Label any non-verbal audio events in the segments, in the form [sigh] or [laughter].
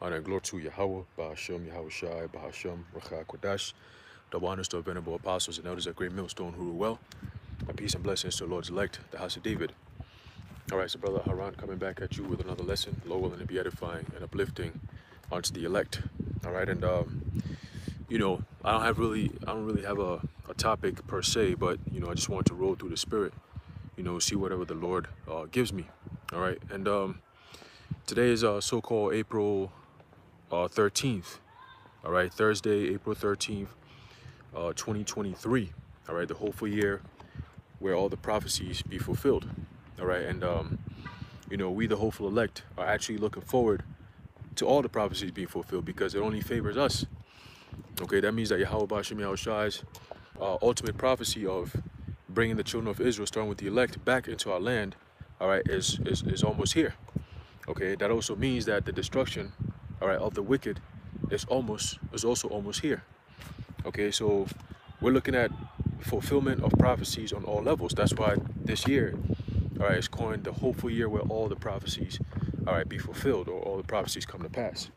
Honor and glory to Yahweh, Bahashem, Yahweh Shai, Bahashem, Rachai Kodash. Double honors to venerable apostles and elders at Great Millstone who well. And peace and blessings to the Lord's elect, the house of David. All right, so Brother Haran coming back at you with another lesson, low willing to be edifying and uplifting onto the elect. All right, and um, you know, I don't have really, I don't really have a, a topic per se, but you know, I just want to roll through the spirit, you know, see whatever the Lord uh, gives me. All right, and um, today is uh, so-called April uh, 13th. All right, Thursday, April 13th, uh, 2023. All right, the hopeful year where all the prophecies be fulfilled. All right, and um, you know, we the hopeful elect are actually looking forward to all the prophecies being fulfilled because it only favors us. Okay, that means that Yahweh Bashim Yahushai's uh, ultimate prophecy of bringing the children of Israel, starting with the elect, back into our land, all right, is, is, is almost here. Okay, that also means that the destruction, all right, of the wicked is almost, is also almost here. Okay, so we're looking at fulfillment of prophecies on all levels. That's why this year, all right, is coined the hopeful year where all the prophecies, all right, be fulfilled or all the prophecies come to pass.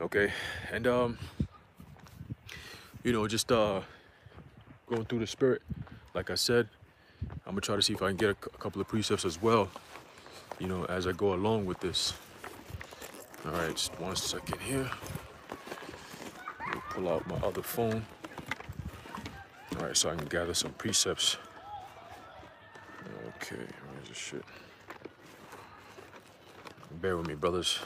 Okay, and um, you know, just uh, going through the spirit, like I said, I'm gonna try to see if I can get a, a couple of precepts as well, you know, as I go along with this. All right, just one second here. Pull out my other phone. All right, so I can gather some precepts. Okay, where's the shit? Bear with me, brothers.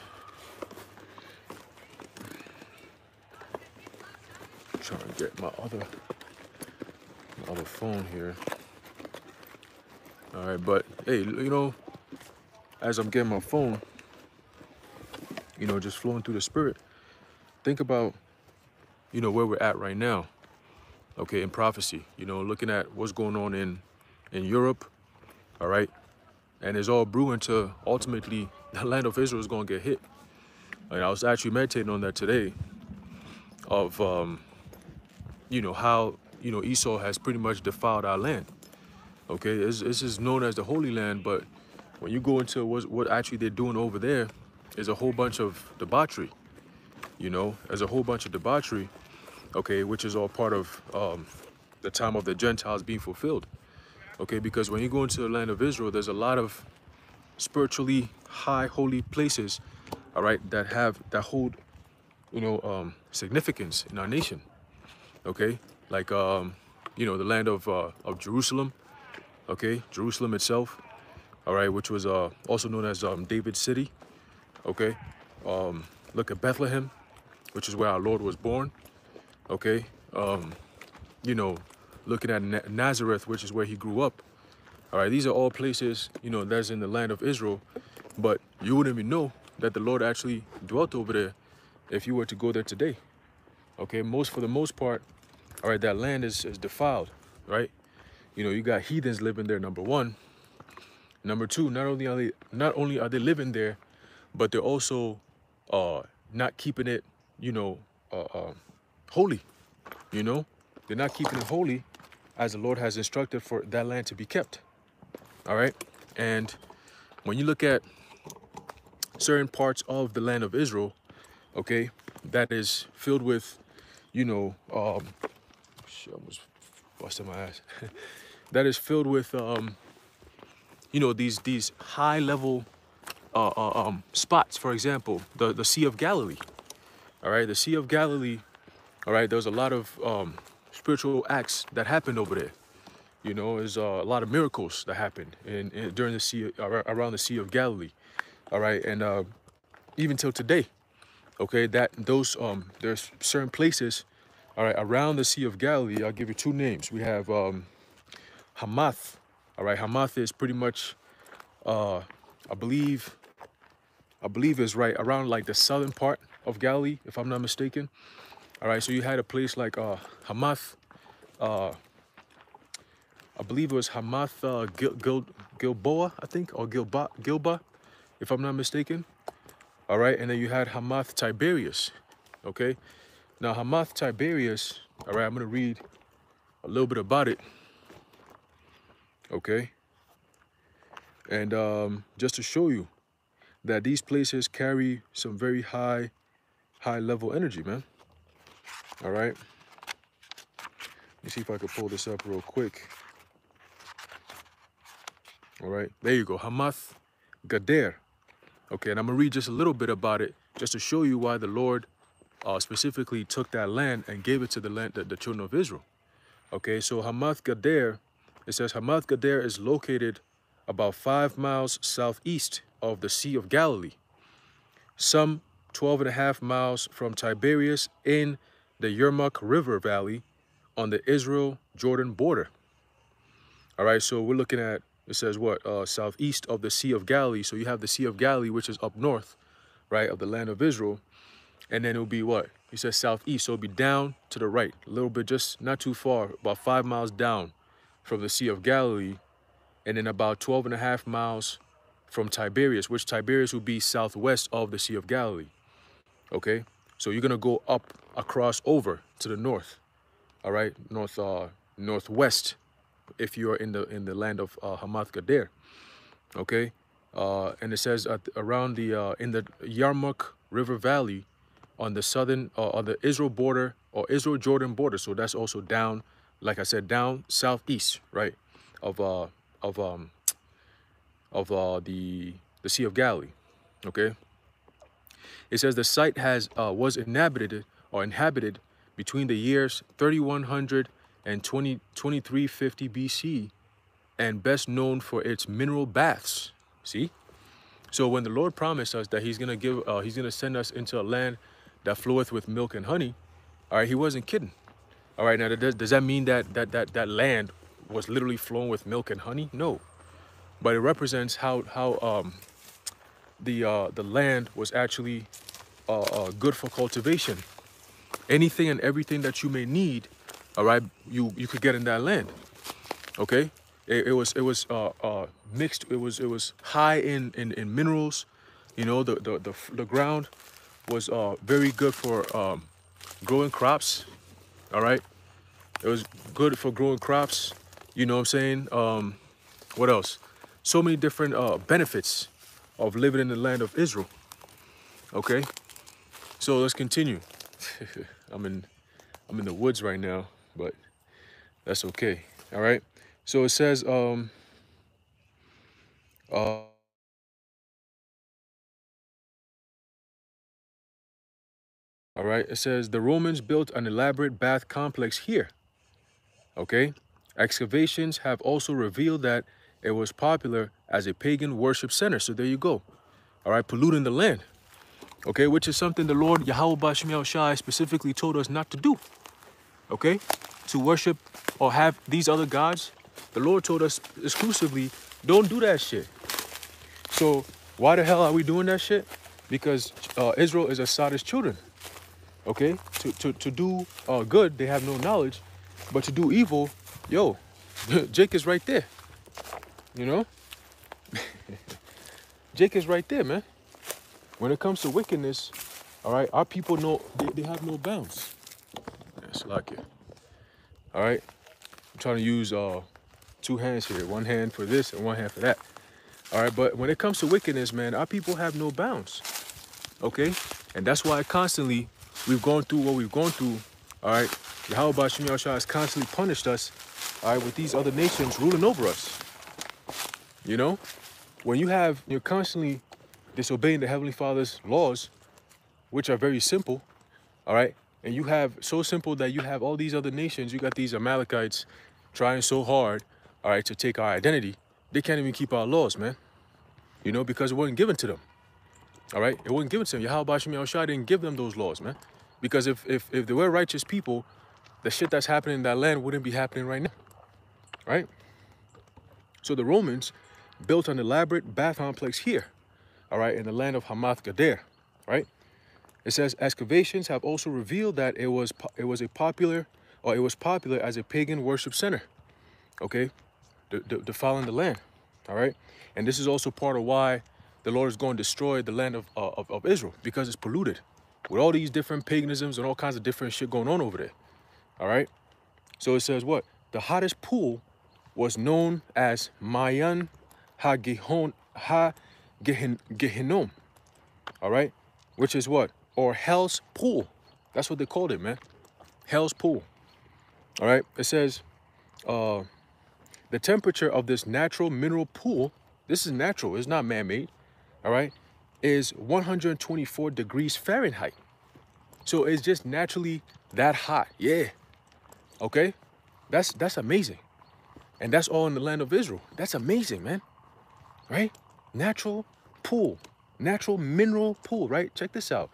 trying to get my other my other phone here. All right, but hey, you know, as I'm getting my phone, you know, just flowing through the spirit, think about, you know, where we're at right now. Okay, in prophecy, you know, looking at what's going on in in Europe, all right, and it's all brewing to ultimately [laughs] the land of Israel is going to get hit. And I was actually meditating on that today, of um, you know, how, you know, Esau has pretty much defiled our land. Okay, this, this is known as the Holy Land, but when you go into what, what actually they're doing over there, is a whole bunch of debauchery. You know, there's a whole bunch of debauchery, okay, which is all part of um, the time of the Gentiles being fulfilled. Okay, because when you go into the land of Israel, there's a lot of spiritually high holy places, all right, that have, that hold, you know, um, significance in our nation okay? Like, um, you know, the land of, uh, of Jerusalem, okay? Jerusalem itself, all right, which was uh, also known as um, David's city, okay? Um, look at Bethlehem, which is where our Lord was born, okay? Um, you know, looking at Na Nazareth, which is where he grew up, all right? These are all places, you know, that's in the land of Israel, but you wouldn't even know that the Lord actually dwelt over there if you were to go there today. Okay, most for the most part, all right, that land is, is defiled, right? You know, you got heathens living there, number one. Number two, not only are they not only are they living there, but they're also uh not keeping it, you know, uh, uh, holy. You know, they're not keeping it holy as the Lord has instructed for that land to be kept. All right, and when you look at certain parts of the land of Israel, okay, that is filled with, you know, um, shit, I almost busted my ass. [laughs] that is filled with, um, you know, these these high level uh, uh, um, spots. For example, the the Sea of Galilee. All right, the Sea of Galilee. All right, there's a lot of um, spiritual acts that happened over there. You know, there's uh, a lot of miracles that happened in, in during the sea around the Sea of Galilee. All right, and uh, even till today, okay, that those um, there's certain places all right, around the Sea of Galilee, I'll give you two names. We have um, Hamath. All right, Hamath is pretty much, uh, I believe, I believe is right around like the southern part of Galilee, if I'm not mistaken. All right, so you had a place like uh, Hamath, uh, I believe it was Hamath uh, Gil, Gil, Gilboa, I think, or Gilba, Gilba, if I'm not mistaken. All right, and then you had Hamath Tiberias, okay? Now, Hamath Tiberias, all right, I'm going to read a little bit about it. Okay. And um, just to show you that these places carry some very high, high level energy, man. All right. Let me see if I can pull this up real quick. All right, there you go, Hamath Gader. Okay, and I'm gonna read just a little bit about it just to show you why the Lord uh, specifically took that land and gave it to the land, the, the children of Israel. Okay, so Hamath Gader, it says Hamath Gader is located about five miles southeast of the Sea of Galilee, some 12 and a half miles from Tiberias in the Yarmuk River Valley on the Israel-Jordan border. All right, so we're looking at, it says what, uh, southeast of the Sea of Galilee. So you have the Sea of Galilee, which is up north, right, of the land of Israel. And then it'll be what? He says southeast, so it'll be down to the right, a little bit, just not too far, about five miles down from the Sea of Galilee, and then about 12 and a half miles from Tiberias, which Tiberias would be southwest of the Sea of Galilee. Okay, so you're gonna go up across over to the north, all right, north uh, northwest, if you're in the in the land of uh, Hamath Gader. Okay, uh, and it says at, around the uh, in the Yarmuk River Valley, on the southern uh, on the Israel border or Israel Jordan border. So that's also down, like I said, down southeast, right, of uh of um of uh the the Sea of Galilee. Okay. It says the site has uh, was inhabited or inhabited between the years 3100 and 20, 2350 BC and best known for its mineral baths. See? So when the Lord promised us that he's going to give uh, he's to send us into a land that floweth with milk and honey, all right, he wasn't kidding. All right, now does, does that mean that that that that land was literally flowing with milk and honey? No. But it represents how how um the uh the land was actually uh, uh, good for cultivation. Anything and everything that you may need, all right, you you could get in that land. Okay, it, it was it was uh, uh, mixed. It was it was high in in, in minerals. You know, the the the, the ground was uh, very good for um, growing crops. All right, it was good for growing crops. You know what I'm saying? Um, what else? So many different uh, benefits of living in the land of Israel. Okay. So let's continue. [laughs] I'm in I'm in the woods right now, but that's okay. All right. So it says um uh All right, it says the Romans built an elaborate bath complex here. Okay, excavations have also revealed that it was popular as a pagan worship center. So there you go. All right, polluting the land okay, which is something the Lord Yahweh Bashmiel Shai specifically told us not to do, okay, to worship or have these other gods. The Lord told us exclusively, don't do that shit. So why the hell are we doing that shit? Because uh, Israel is Assad's children, okay? To, to, to do uh, good, they have no knowledge, but to do evil, yo, [laughs] Jake is right there, you know? Jake is right there, man. When it comes to wickedness, all right, our people know they, they have no bounds. That's like it. All right. I'm trying to use uh two hands here. One hand for this and one hand for that. All right, but when it comes to wickedness, man, our people have no bounds. Okay? And that's why constantly we've gone through what we've gone through. All right. Yahweh Shemi has constantly punished us, all right, with these other nations ruling over us. You know? When you have, you're constantly disobeying the Heavenly Father's laws, which are very simple, all right? And you have so simple that you have all these other nations, you got these Amalekites trying so hard, all right, to take our identity. They can't even keep our laws, man. You know, because it wasn't given to them. All right? It wasn't given to them. Yahweh Bashim Yahushua didn't give them those laws, man. Because if, if, if they were righteous people, the shit that's happening in that land wouldn't be happening right now. Right? So the Romans built an elaborate bath complex here all right, in the land of Hamath Gader, right? It says excavations have also revealed that it was it was a popular or it was popular as a pagan worship center. Okay, defiling the land. All right, and this is also part of why the Lord is going to destroy the land of, uh, of, of Israel because it's polluted with all these different paganisms and all kinds of different shit going on over there. All right, so it says what the hottest pool was known as Mayan Ha Gehin Gehinnom, all right, which is what? Or hell's pool. That's what they called it, man. Hell's pool. All right, it says uh, the temperature of this natural mineral pool, this is natural, it's not man-made, all right, is 124 degrees Fahrenheit. So it's just naturally that hot. Yeah. Okay? That's that's amazing. And that's all in the land of Israel. That's amazing, man. Right? Natural pool, natural mineral pool, right? Check this out.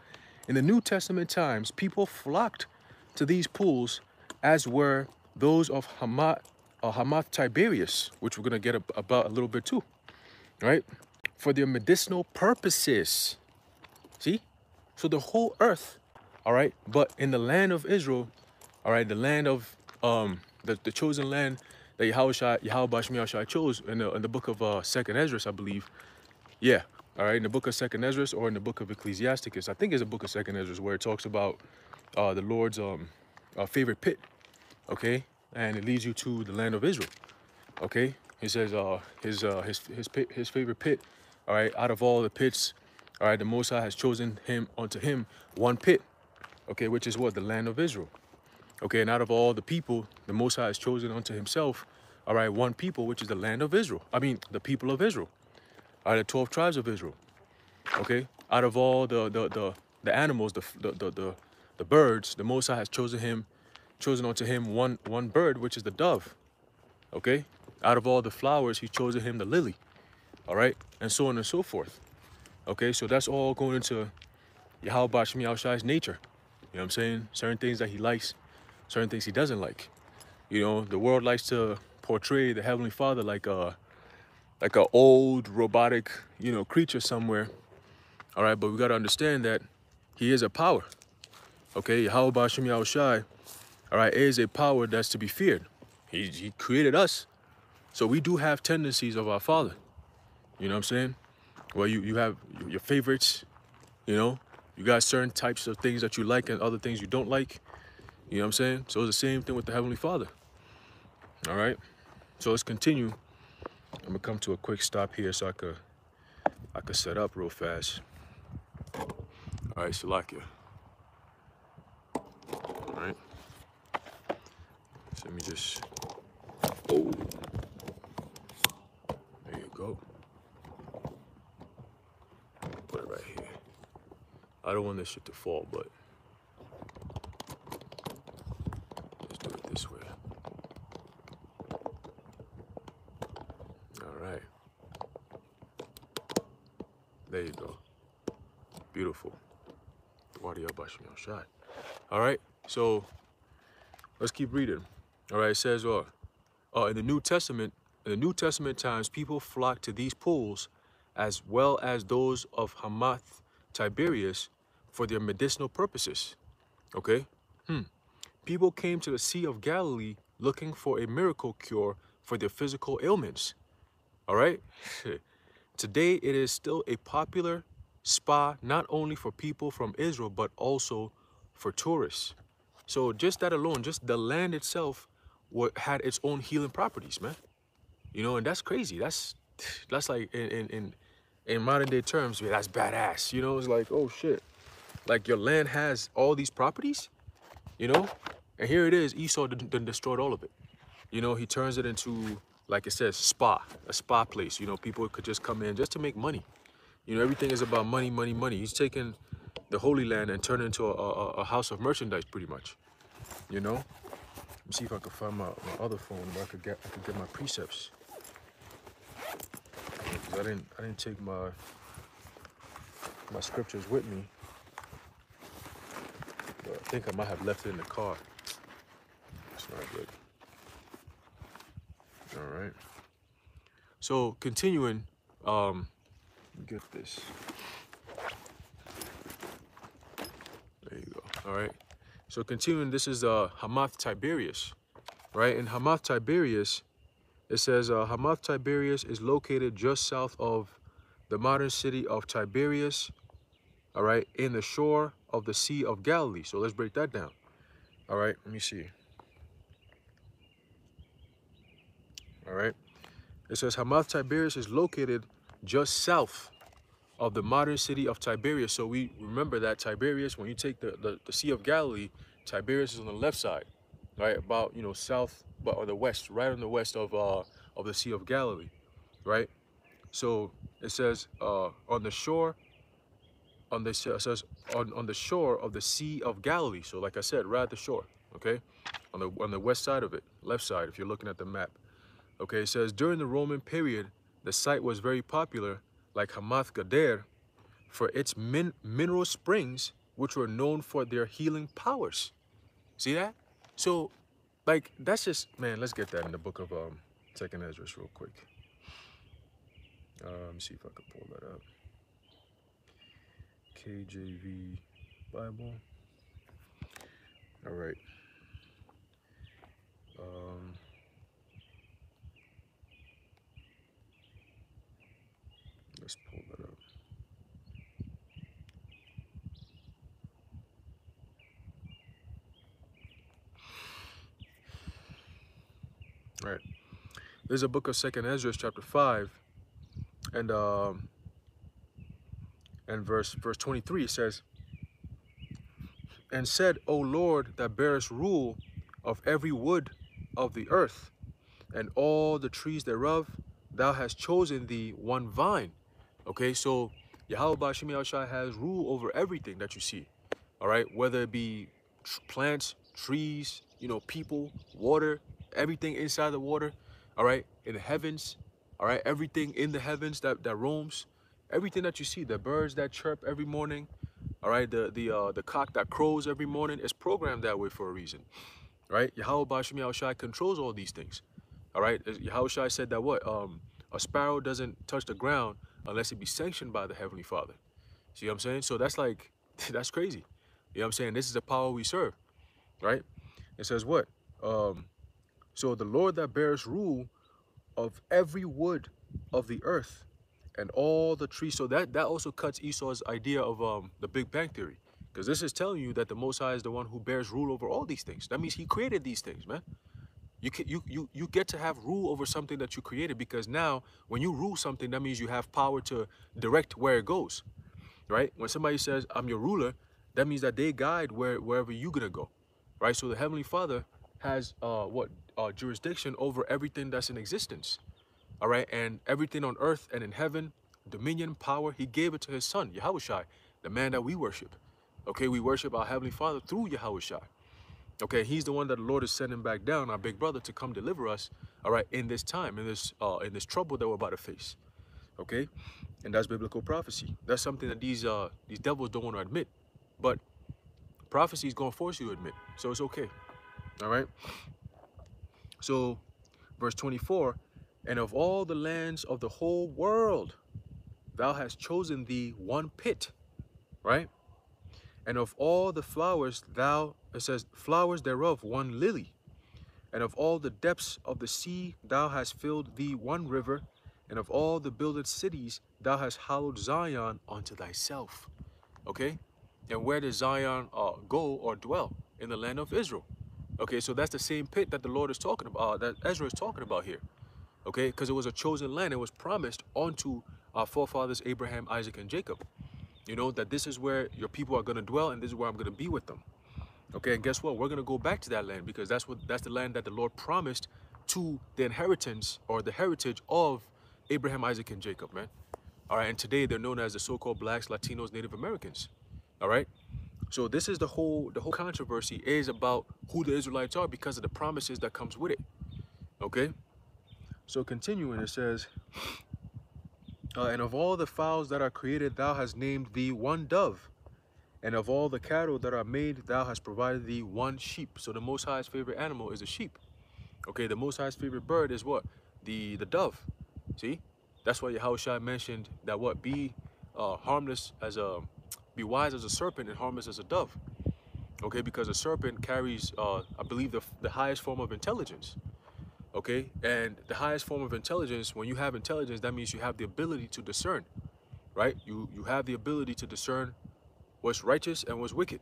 In the New Testament times, people flocked to these pools as were those of Hamath, uh, Hamath Tiberias, which we're going to get a, about a little bit too, right? For their medicinal purposes. See? So the whole earth, all right? But in the land of Israel, all right, the land of um, the, the chosen land that Yahweh, Yahweh chose in the, in the book of uh, Second Ezra, I believe. Yeah, all right, in the book of Second Ezra or in the book of Ecclesiasticus. I think it's a book of Second Ezra where it talks about uh, the Lord's um, uh, favorite pit, okay? And it leads you to the land of Israel, okay? He says uh, his, uh, his, his, pit, his favorite pit, all right, out of all the pits, all right, the Most High has chosen him unto him one pit, okay, which is what? The land of Israel. Okay, and out of all the people, the Most High has chosen unto himself, all right, one people, which is the land of Israel. I mean, the people of Israel. All right, the 12 tribes of Israel. Okay, out of all the the the, the animals, the, the the the the birds, the Most High has chosen him, chosen unto him one one bird, which is the dove. Okay, out of all the flowers, he's chosen him the lily. All right, and so on and so forth. Okay, so that's all going into Yahweh Shemi Shai's nature. You know what I'm saying? Certain things that he likes, certain things he doesn't like. You know, the world likes to portray the Heavenly Father like a like a old robotic, you know, creature somewhere. All right, but we got to understand that he is a power. Okay, Yahweh Bashim Shai, all right, is a power that's to be feared. He, he created us. So we do have tendencies of our Father. You know what I'm saying? Well, you, you have your favorites, you know, you got certain types of things that you like and other things you don't like. You know what I'm saying? So it's the same thing with the Heavenly Father. All right. So let's continue. I'm gonna come to a quick stop here so I could I could set up real fast. All right, Salakia. All right. So let me just. Oh. There you go. Put it right here. I don't want this shit to fall, but let's do it this way. All right. There you go. Beautiful. Shot. All right. So let's keep reading. All right. It says, uh, uh, in the New Testament, in the New Testament times, people flocked to these pools as well as those of Hamath Tiberias for their medicinal purposes. Okay? Hmm. People came to the Sea of Galilee looking for a miracle cure for their physical ailments. All right? [laughs] Today, it is still a popular spa not only for people from Israel, but also for tourists. So just that alone, just the land itself had its own healing properties, man. You know, and that's crazy. That's that's like in in in, modern day terms, man, that's badass. You know, it's like, oh shit. Like your land has all these properties, you know? And here it is, Esau done destroyed all of it. You know, he turns it into, like it says, spa, a spa place. You know, people could just come in just to make money. You know, everything is about money, money, money. He's taking the Holy Land and turning it into a, a, a house of merchandise, pretty much. You know? Let me see if I can find my, my other phone where I could get I could get my precepts. Cause I didn't I didn't take my my scriptures with me. But I think I might have left it in the car. That's not good. All right. So continuing, um, get this. There you go. All right. So continuing, this is uh, Hamath Tiberias, right? In Hamath Tiberias, it says uh, Hamath Tiberias is located just south of the modern city of Tiberias, all right, in the shore of the Sea of Galilee. So let's break that down. All right, let me see. All right. It says Hamath Tiberias is located just south of the modern city of Tiberias. So we remember that Tiberias, when you take the, the, the Sea of Galilee, Tiberias is on the left side, right? About, you know, south but or the west, right on the west of uh of the Sea of Galilee, right? So it says uh on the shore on the says on, on the shore of the Sea of Galilee. So like I said, right at the shore, okay? On the on the west side of it, left side if you're looking at the map. Okay, it says during the Roman period, the site was very popular, like Hamath Gader, for its min mineral springs, which were known for their healing powers. See that? So, like, that's just, man, let's get that in the book of um, Second Ezra real quick. Uh, let me see if I can pull that up. KJV Bible. All right. Um, let's pull that up. All right. There's a book of Second Ezra, chapter five, and um, and verse verse 23 says, And said, O Lord, that bearest rule of every wood of the earth, and all the trees thereof, thou hast chosen thee one vine. Okay, so Yahweh Bashim has rule over everything that you see. All right, whether it be plants, trees, you know, people, water, everything inside the water, all right, in the heavens, all right, everything in the heavens that, that roams, everything that you see, the birds that chirp every morning, all right, the the uh, the cock that crows every morning is programmed that way for a reason, right? Yahweh Bashim controls all these things, all right? Yahweh Shai said that what? Um, a sparrow doesn't touch the ground unless it be sanctioned by the Heavenly Father. See what I'm saying? So that's like, [laughs] that's crazy. You know what I'm saying? This is the power we serve, right? It says what? Um, so the Lord that bears rule of every wood of the earth and all the trees. So that, that also cuts Esau's idea of um, the Big Bang Theory. Because this is telling you that the Most High is the one who bears rule over all these things. That means he created these things, man. You, can, you, you, you get to have rule over something that you created because now when you rule something, that means you have power to direct where it goes, right? When somebody says, I'm your ruler, that means that they guide where, wherever you're going to go, right? So the Heavenly Father has uh, what uh, jurisdiction over everything that's in existence. All right, and everything on earth and in heaven, dominion, power, he gave it to his son, Yahushai, the man that we worship. Okay, we worship our Heavenly Father through Yahushai. Okay, he's the one that the Lord is sending back down, our big brother, to come deliver us, all right, in this time, in this uh, in this trouble that we're about to face. Okay, and that's biblical prophecy. That's something that these uh these devils don't want to admit, but prophecy is going to force you to admit, so it's okay. All right. So, verse 24, and of all the lands of the whole world, thou hast chosen thee one pit, right? And of all the flowers, thou, it says, flowers thereof, one lily. And of all the depths of the sea, thou hast filled thee one river. And of all the builded cities, thou hast hallowed Zion unto thyself. Okay? And where does Zion uh, go or dwell? In the land of Israel. Okay, so that's the same pit that the Lord is talking about, uh, that Ezra is talking about here. Okay, because it was a chosen land. It was promised onto our forefathers, Abraham, Isaac, and Jacob. You know, that this is where your people are going to dwell and this is where I'm going to be with them. Okay, and guess what? We're going to go back to that land because that's what that's the land that the Lord promised to the inheritance or the heritage of Abraham, Isaac, and Jacob, man. All right, and today they're known as the so-called blacks, Latinos, Native Americans. All right, so this is the whole the whole controversy is about who the Israelites are because of the promises that comes with it. Okay? So continuing, it says, uh, And of all the fowls that are created, thou hast named thee one dove. And of all the cattle that are made, thou hast provided thee one sheep. So the Most High's favorite animal is a sheep. Okay, the Most High's favorite bird is what? The the dove. See? That's why Yahushua mentioned that what? Be uh, harmless as a be wise as a serpent and harmless as a dove. Okay, because a serpent carries, uh, I believe, the, the highest form of intelligence. Okay, and the highest form of intelligence, when you have intelligence, that means you have the ability to discern, right? You, you have the ability to discern what's righteous and what's wicked.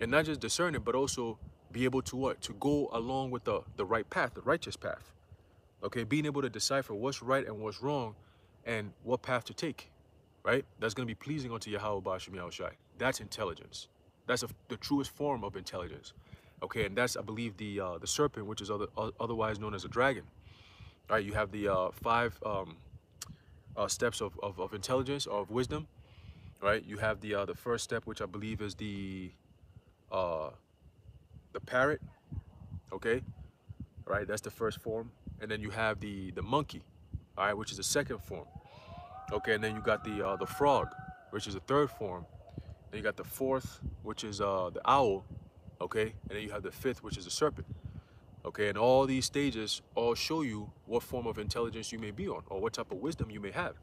And not just discern it, but also be able to what? To go along with the, the right path, the righteous path. Okay, being able to decipher what's right and what's wrong and what path to take right? That's going to be pleasing unto Yahweh Bashim Shai. That's intelligence. That's a, the truest form of intelligence. Okay, and that's, I believe, the uh, the serpent, which is other, otherwise known as a dragon. All right, you have the uh, five um, uh, steps of, of, of, intelligence, of wisdom, right? You have the uh, the first step, which I believe is the uh, the parrot, okay? All right, that's the first form. And then you have the, the monkey, all right, which is the second form. Okay, and then you got the uh, the frog, which is the third form. Then you got the fourth, which is uh, the owl, okay? And then you have the fifth, which is the serpent. Okay, and all these stages all show you what form of intelligence you may be on or what type of wisdom you may have,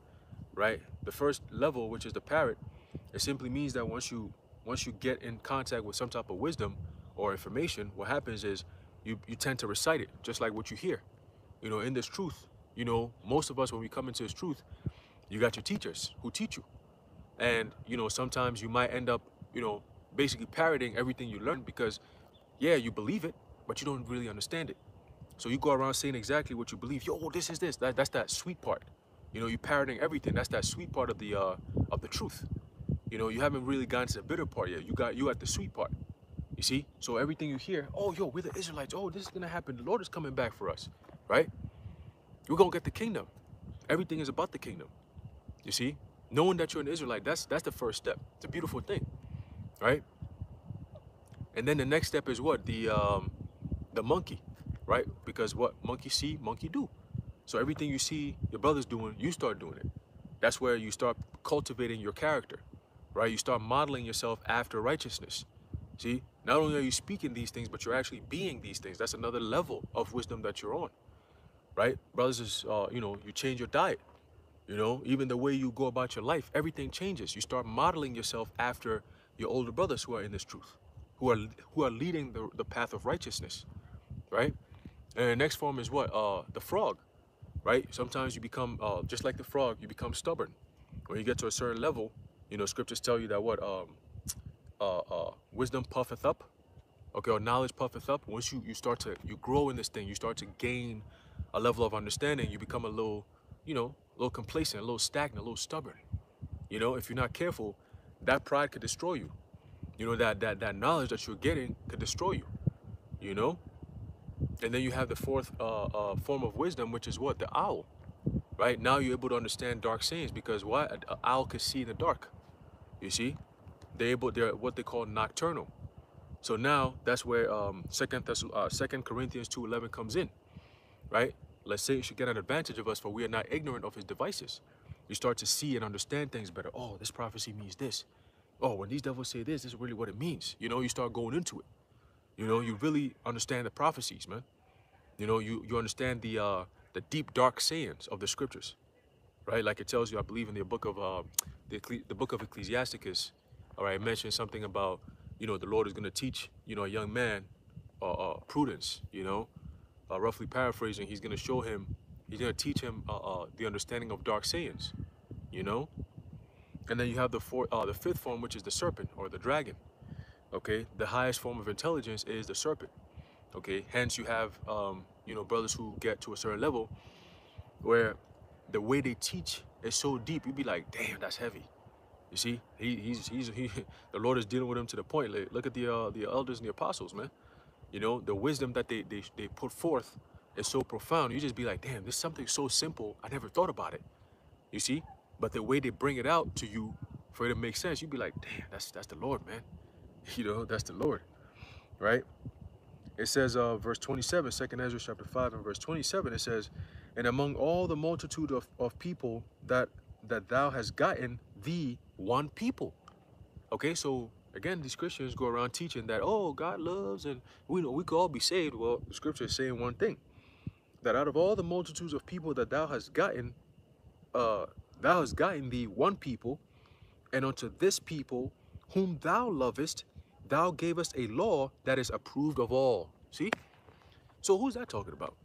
right? The first level, which is the parrot, it simply means that once you once you get in contact with some type of wisdom or information, what happens is you, you tend to recite it, just like what you hear. You know, in this truth, you know, most of us, when we come into this truth, you got your teachers who teach you. And, you know, sometimes you might end up, you know, basically parroting everything you learn because, yeah, you believe it, but you don't really understand it. So you go around saying exactly what you believe. Yo, this is this. That, that's that sweet part. You know, you're parroting everything. That's that sweet part of the uh, of the truth. You know, you haven't really gotten to the bitter part yet. You got you at the sweet part. You see? So everything you hear, oh, yo, we're the Israelites. Oh, this is gonna happen. The Lord is coming back for us, right? We're gonna get the kingdom. Everything is about the kingdom. You see? Knowing that you're an Israelite, that's that's the first step. It's a beautiful thing, right? And then the next step is what? The um, the monkey, right? Because what monkey see, monkey do. So everything you see your brothers doing, you start doing it. That's where you start cultivating your character, right? You start modeling yourself after righteousness. See, not only are you speaking these things, but you're actually being these things. That's another level of wisdom that you're on, right? Brothers, is, uh, you know, you change your diet. You know, even the way you go about your life, everything changes. You start modeling yourself after your older brothers who are in this truth, who are who are leading the, the path of righteousness, right? And the next form is what? Uh, the frog, right? Sometimes you become, uh, just like the frog, you become stubborn. When you get to a certain level, you know, scriptures tell you that what? Um, uh, uh, wisdom puffeth up, okay, or knowledge puffeth up. Once you, you start to, you grow in this thing, you start to gain a level of understanding, you become a little, you know, a little complacent, a little stagnant, a little stubborn. You know, if you're not careful, that pride could destroy you. You know, that, that, that knowledge that you're getting could destroy you, you know? And then you have the fourth uh, uh, form of wisdom, which is what? The owl, right? Now you're able to understand dark sayings because what? An owl can see in the dark, you see? They're able, they're what they call nocturnal. So now that's where um, Second Thess uh, Second Corinthians two eleven comes in, right? Let's say you should get an advantage of us, for we are not ignorant of his devices. You start to see and understand things better. Oh, this prophecy means this. Oh, when these devils say this, this is really what it means. You know, you start going into it. You know, you really understand the prophecies, man. You know, you you understand the uh, the deep dark sayings of the scriptures, right? Like it tells you, I believe in the book of uh, the the book of Ecclesiasticus all right, mentioned something about, you know, the Lord is going to teach, you know, a young man uh, uh, prudence, you know, uh, roughly paraphrasing, he's going to show him, he's going to teach him uh, uh, the understanding of dark sayings, you know. And then you have the fourth, uh, the fifth form, which is the serpent or the dragon. Okay, the highest form of intelligence is the serpent. Okay, hence you have, um, you know, brothers who get to a certain level where the way they teach is so deep, you'd be like, damn, that's heavy. You see, he, he's he's he, [laughs] the Lord is dealing with him to the point. Like, look at the uh, the elders and the apostles, man. You know, the wisdom that they, they they put forth is so profound. You just be like, damn, this is something so simple. I never thought about it. You see, but the way they bring it out to you for it to make sense, you'd be like, damn, that's that's the Lord, man. [laughs] You know, that's the Lord, right? It says, uh, verse 27, 2nd Ezra chapter 5 and verse 27, it says, And among all the multitude of, of people that that thou hast gotten thee one people. Okay, so again, these Christians go around teaching that, oh, God loves and we know we could all be saved. Well, the scripture is saying one thing that out of all the multitudes of people that thou hast gotten, uh, thou hast gotten thee one people, and unto this people whom thou lovest, thou gavest a law that is approved of all. See? So who's that talking about?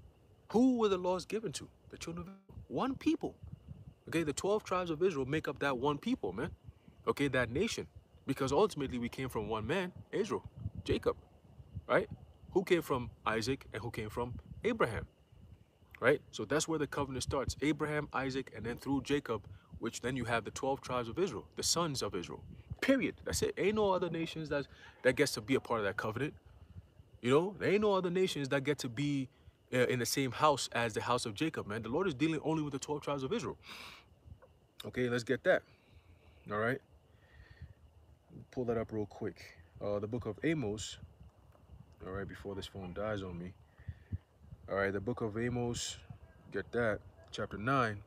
Who were the laws given to? The children of one people. Okay, the 12 tribes of Israel make up that one people, man. Okay, that nation. Because ultimately we came from one man, Israel, Jacob, right? Who came from Isaac and who came from Abraham, right? So that's where the covenant starts. Abraham, Isaac, and then through Jacob, which then you have the 12 tribes of Israel, the sons of Israel. Period. That's it. Ain't no other nations that that gets to be a part of that covenant. You know, there ain't no other nations that get to be uh, in the same house as the house of Jacob, man. The Lord is dealing only with the 12 tribes of Israel. Okay, let's get that. All right. Pull that up real quick. Uh, the book of Amos. All right, before this phone dies on me. All right, the book of Amos, get that, chapter 9.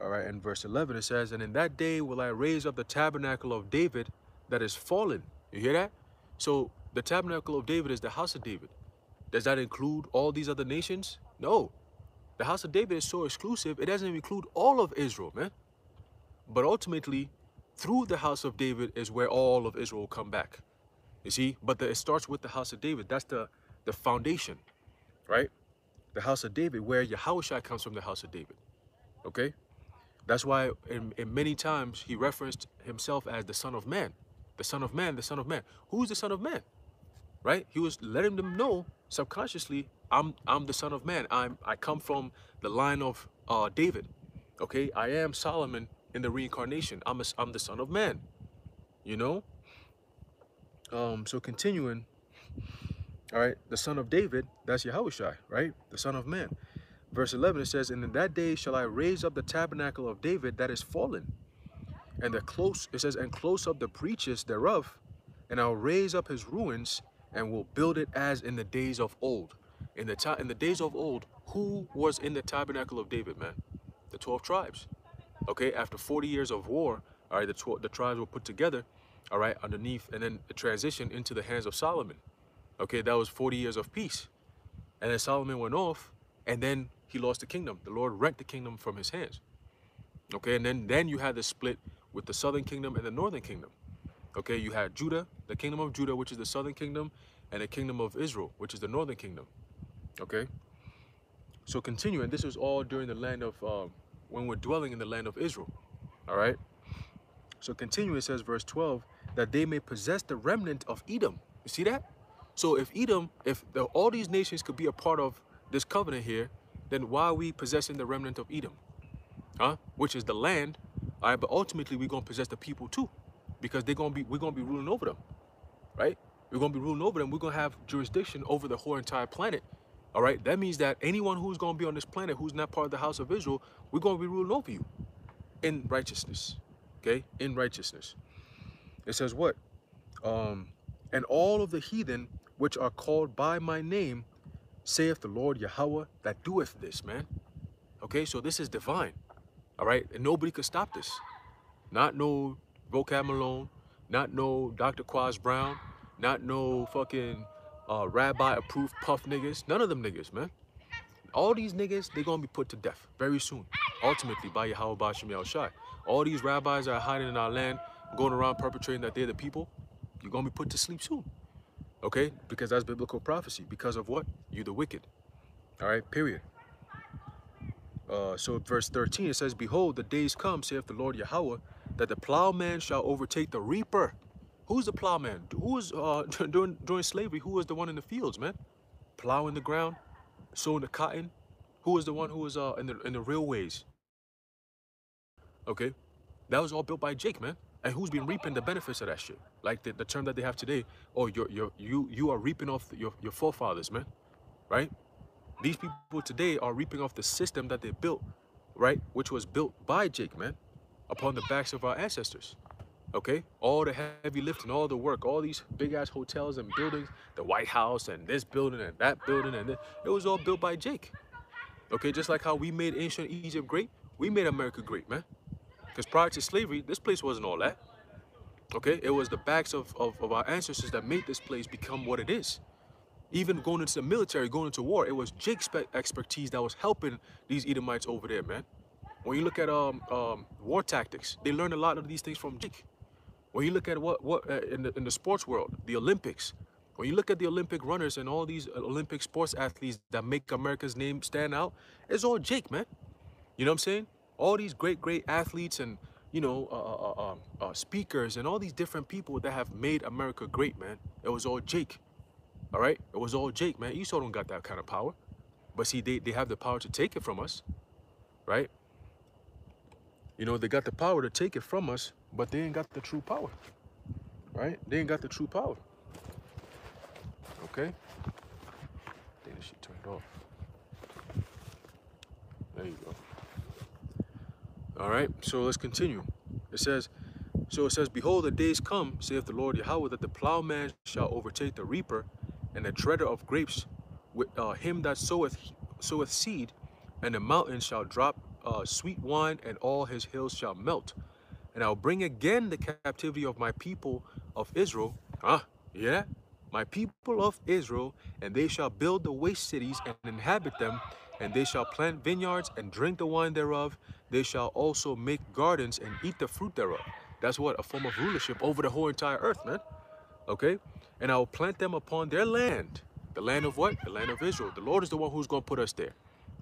All right, and verse 11 it says, And in that day will I raise up the tabernacle of David that is fallen. You hear that? So the tabernacle of David is the house of David. Does that include all these other nations? No. The house of David is so exclusive, it doesn't include all of Israel, man. But ultimately, through the house of David is where all of Israel will come back. You see? But the, it starts with the house of David. That's the, the foundation, right? The house of David, where Yahushua comes from the house of David. Okay? That's why in, in many times he referenced himself as the son of man. The son of man, the son of man. Who's the son of man? Right? He was letting them know subconsciously, I'm I'm the son of man. I'm I come from the line of uh, David. Okay, I am Solomon in the reincarnation. I'm a, I'm the son of man. You know. Um. So continuing. All right, the son of David. That's Yahushua, right? The son of man. Verse 11 it says, "And in that day shall I raise up the tabernacle of David that is fallen, and the close it says, and close up the breaches thereof, and I'll raise up his ruins." and will build it as in the days of old. In the time in the days of old, who was in the tabernacle of David, man? The 12 tribes. Okay, after 40 years of war, all right, the, 12, the tribes were put together, all right, underneath, and then the transition into the hands of Solomon. Okay, that was 40 years of peace. And then Solomon went off, and then he lost the kingdom. The Lord rent the kingdom from his hands. Okay, and then, then you had the split with the southern kingdom and the northern kingdom. Okay, you had Judah, the kingdom of Judah, which is the southern kingdom, and the kingdom of Israel, which is the northern kingdom. Okay. So continuing, this was all during the land of uh, when we're dwelling in the land of Israel. All right. So continuing, it says, verse 12, that they may possess the remnant of Edom. You see that? So if Edom, if the, all these nations could be a part of this covenant here, then why are we possessing the remnant of Edom? Huh? Which is the land. All right, but ultimately we're gonna possess the people too because they're gonna be we're gonna be ruling over them, right? We're gonna be ruling over them. We're gonna have jurisdiction over the whole entire planet. All right, that means that anyone who's gonna be on this planet who's not part of the house of Israel, we're gonna be ruling over you in righteousness. Okay, in righteousness. It says what? Um, and all of the heathen which are called by my name, saith the Lord Yahweh that doeth this, man. Okay, so this is divine. All right, and nobody could stop this. Not no Vocab Malone, not no Dr. Quaz Brown, not no fucking uh, rabbi approved puff niggas. None of them niggas, man. All these niggas, they gonna be put to death very soon. Ultimately, by Yahweh Bashim Yal Shai. All these rabbis are hiding in our land, going around perpetrating that they're the people. You're gonna be put to sleep soon. Okay? Because that's biblical prophecy. Because of what? You the wicked. All right, period. Uh, so verse 13, it says, Behold, the days come, saith the Lord Yahweh, that the plowman shall overtake the reaper. Who's the plowman? Who was uh, [laughs] during during slavery? Who was the one in the fields, man? Plowing the ground, sowing the cotton. Who was the one who was uh, in the in the railways? Okay, that was all built by Jake, man. And who's been reaping the benefits of that shit? Like the, the term that they have today. Oh, you're, you're, you you are reaping off your, your forefathers, man. Right? These people today are reaping off the system that they built, right? Which was built by Jake, man upon the backs of our ancestors. Okay? All the heavy lifting, all the work, all these big ass hotels and buildings, the White House and this building and that building and this, it was all built by Jake. Okay, just like how we made ancient Egypt great, we made America great, man. Because prior to slavery, this place wasn't all that. Okay, it was the backs of, of, of our ancestors that made this place become what it is. Even going into the military, going into war, it was Jake's expertise that was helping these Edomites over there, man. When you look at um, um, war tactics, they learned a lot of these things from Jake. When you look at what what uh, in the in the sports world, the Olympics. When you look at the Olympic runners and all these Olympic sports athletes that make America's name stand out, it's all Jake, man. You know what I'm saying? All these great great athletes and you know uh, uh, uh, um, uh speakers and all these different people that have made America great, man. It was all Jake. All right, it was all Jake, man. Esau don't got that kind of power, but see, they they have the power to take it from us, right? You know, they got the power to take it from us, but they ain't got the true power. Right? They ain't got the true power. Okay? I think this shit turned off. There you go. All right, so let's continue. It says, so it says, Behold, the days come, saith the Lord Yahweh, that the plowman shall overtake the reaper, and the treader of grapes with uh, him that soweth soweth seed, and the mountain shall drop uh, sweet wine, and all his hills shall melt. And I'll bring again the captivity of my people of Israel. Ah, yeah, my people of Israel, and they shall build the waste cities and inhabit them, and they shall plant vineyards and drink the wine thereof. They shall also make gardens and eat the fruit thereof. That's what a form of rulership over the whole entire earth, man. Okay, and I will plant them upon their land. The land of what? The land of Israel. The Lord is the one who's going to put us there.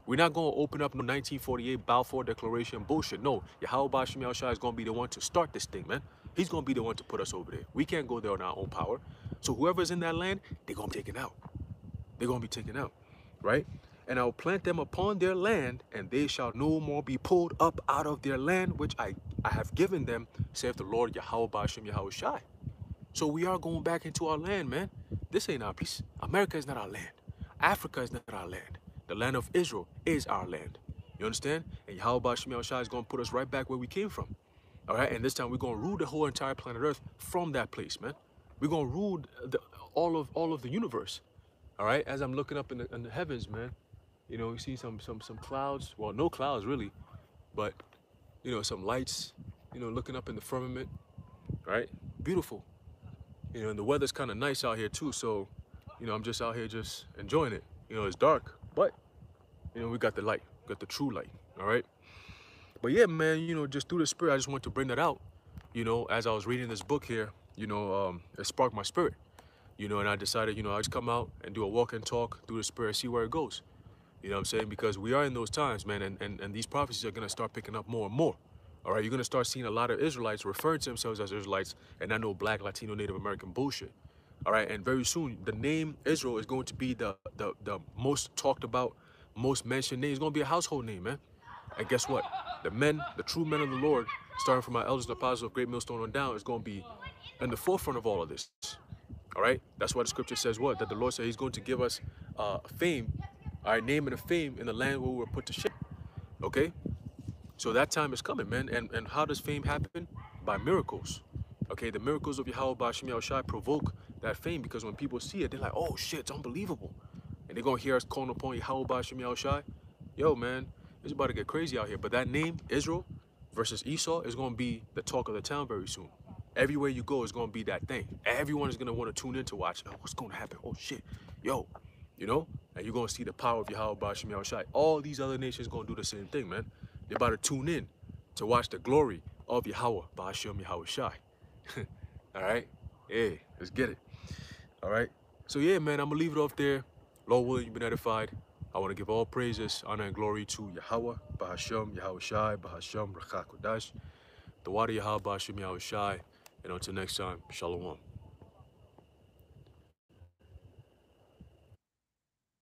We're not going to open up no 1948 Balfour Declaration bullshit. No, Yahweh Bashim Shai is going to be the one to start this thing, man. He's going to be the one to put us over there. We can't go there on our own power. So whoever's in that land, they're going to be taken out. They're going to be taken out, right? And I will plant them upon their land, and they shall no more be pulled up out of their land, which I, I have given them, saith the Lord Yahawah Bashim Yahawashi. So we are going back into our land, man. This ain't our piece. America is not our land. Africa is not our land. The land of Israel is our land. You understand? And Yahweh Shemel Shai is going to put us right back where we came from. All right? And this time we're going to rule the whole entire planet Earth from that place, man. We're going to rule the, all of all of the universe. All right? As I'm looking up in the, in the heavens, man, you know, you see some some some clouds. Well, no clouds really, but you know, some lights. You know, looking up in the firmament. Right? Beautiful. You know, and the weather's kind of nice out here too. So, you know, I'm just out here just enjoying it. You know, it's dark, but you know, we got the light, got the true light. All right. But yeah, man, you know, just through the spirit, I just want to bring that out. You know, as I was reading this book here, you know, um, it sparked my spirit. You know, and I decided, you know, I just come out and do a walk and talk through the spirit, see where it goes. You know what I'm saying? Because we are in those times, man, and, and, and these prophecies are going to start picking up more and more. All right, you're going to start seeing a lot of Israelites referring to themselves as Israelites and I know black, Latino, Native American bullshit. All right, and very soon the name Israel is going to be the, the, the most talked about, most mentioned name. It's going to be a household name, man. And guess what? The men, the true men of the Lord, starting from our elders and apostles of Great Millstone on down, is going to be in the forefront of all of this. All right, that's why the scripture says what? That the Lord said He's going to give us uh, fame, our name and a fame in the land where we were put to shame. Okay, so that time is coming, man. And and how does fame happen? By miracles. Okay, the miracles of Yahweh Bashim Shai provoke that fame because when people see it, they're like, oh shit, it's unbelievable. And they're gonna hear us calling upon Yahweh Bashim Shai. Yo, man, it's about to get crazy out here. But that name, Israel versus Esau, is gonna be the talk of the town very soon. Everywhere you go is gonna be that thing. Everyone is gonna want to tune in to watch. Oh, what's gonna happen? Oh shit. Yo, you know? And you're gonna see the power of Yahweh Bashim Shai. All these other nations gonna do the same thing, man. They're about to tune in to watch the glory of Yahweh, Ba'ashem Shai. [laughs] All right? Hey, let's get it. All right? So yeah, man, I'm to leave it off there. Lord willing, you've been edified. I want to give all praises, honor, and glory to Yahweh, Bahashem, Yahweh Shai, Bahashem, the water Yahweh, Bahashem, Yahweh Shai. And until next time, Shalom.